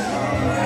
Yeah.